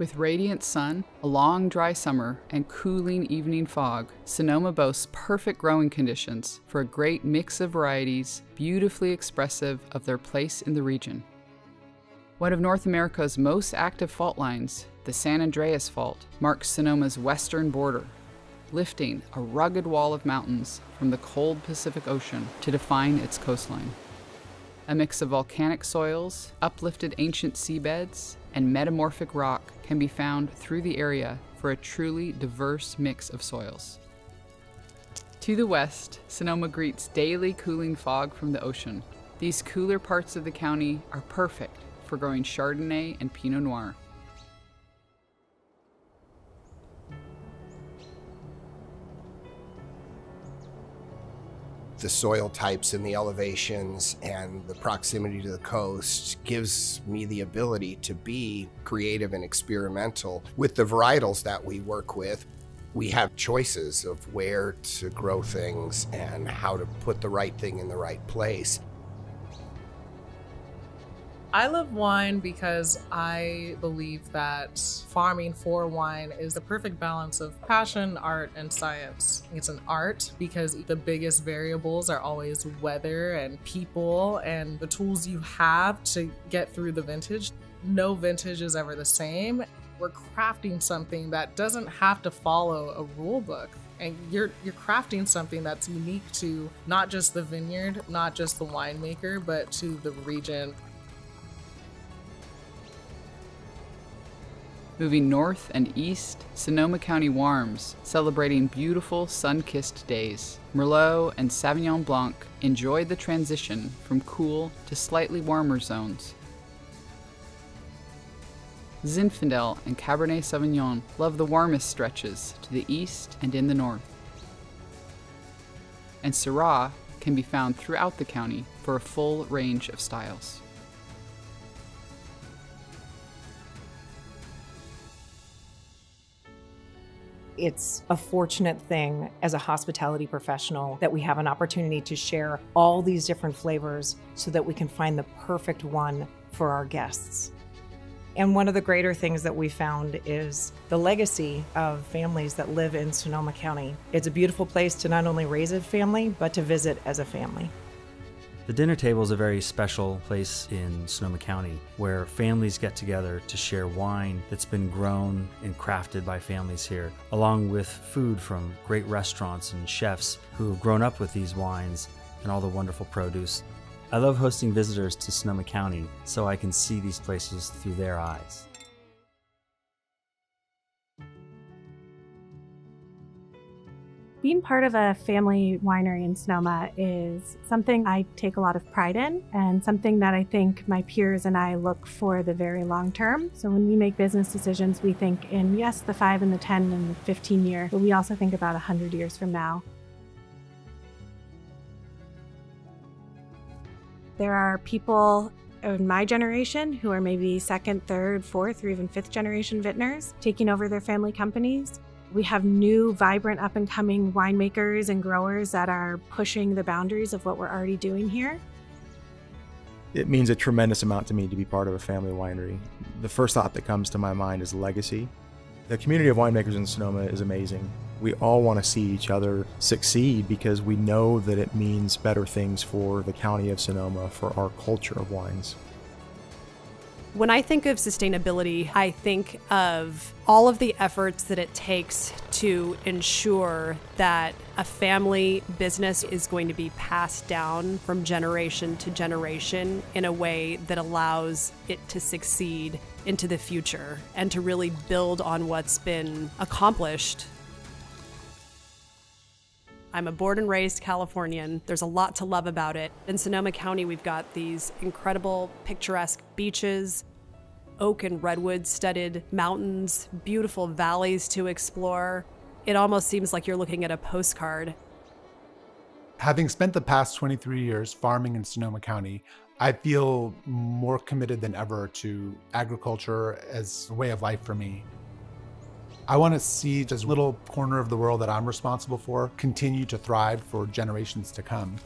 With radiant sun, a long dry summer, and cooling evening fog, Sonoma boasts perfect growing conditions for a great mix of varieties, beautifully expressive of their place in the region. One of North America's most active fault lines, the San Andreas Fault, marks Sonoma's western border, lifting a rugged wall of mountains from the cold Pacific Ocean to define its coastline. A mix of volcanic soils, uplifted ancient seabeds, and metamorphic rock can be found through the area for a truly diverse mix of soils. To the west, Sonoma greets daily cooling fog from the ocean. These cooler parts of the county are perfect for growing Chardonnay and Pinot Noir. The soil types and the elevations and the proximity to the coast gives me the ability to be creative and experimental with the varietals that we work with. We have choices of where to grow things and how to put the right thing in the right place. I love wine because I believe that farming for wine is the perfect balance of passion, art, and science. It's an art because the biggest variables are always weather and people and the tools you have to get through the vintage. No vintage is ever the same. We're crafting something that doesn't have to follow a rule book and you're you're crafting something that's unique to not just the vineyard, not just the winemaker, but to the region. Moving north and east, Sonoma County warms, celebrating beautiful sun kissed days. Merlot and Sauvignon Blanc enjoy the transition from cool to slightly warmer zones. Zinfandel and Cabernet Sauvignon love the warmest stretches to the east and in the north. And Syrah can be found throughout the county for a full range of styles. It's a fortunate thing as a hospitality professional that we have an opportunity to share all these different flavors so that we can find the perfect one for our guests. And one of the greater things that we found is the legacy of families that live in Sonoma County. It's a beautiful place to not only raise a family, but to visit as a family. The dinner table is a very special place in Sonoma County where families get together to share wine that's been grown and crafted by families here, along with food from great restaurants and chefs who have grown up with these wines and all the wonderful produce. I love hosting visitors to Sonoma County so I can see these places through their eyes. Being part of a family winery in Sonoma is something I take a lot of pride in and something that I think my peers and I look for the very long term. So when we make business decisions, we think in, yes, the five and the 10 and the 15 year, but we also think about 100 years from now. There are people in my generation who are maybe second, third, fourth, or even fifth generation vintners taking over their family companies. We have new, vibrant, up and coming winemakers and growers that are pushing the boundaries of what we're already doing here. It means a tremendous amount to me to be part of a family winery. The first thought that comes to my mind is legacy. The community of winemakers in Sonoma is amazing. We all want to see each other succeed because we know that it means better things for the county of Sonoma, for our culture of wines. When I think of sustainability, I think of all of the efforts that it takes to ensure that a family business is going to be passed down from generation to generation in a way that allows it to succeed into the future and to really build on what's been accomplished I'm a born and raised Californian. There's a lot to love about it. In Sonoma County, we've got these incredible, picturesque beaches, oak and redwood studded mountains, beautiful valleys to explore. It almost seems like you're looking at a postcard. Having spent the past 23 years farming in Sonoma County, I feel more committed than ever to agriculture as a way of life for me. I want to see this little corner of the world that I'm responsible for continue to thrive for generations to come.